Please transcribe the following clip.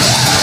Yeah!